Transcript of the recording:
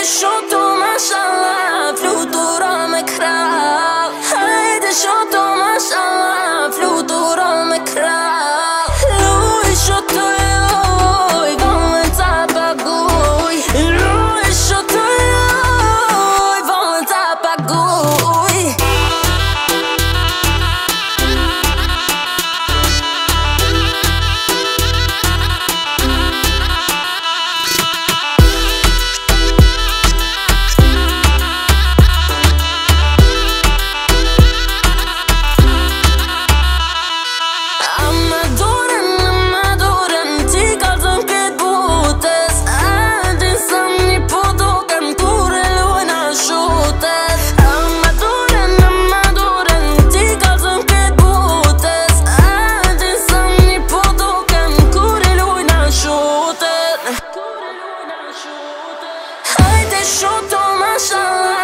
Lui më shëtoj,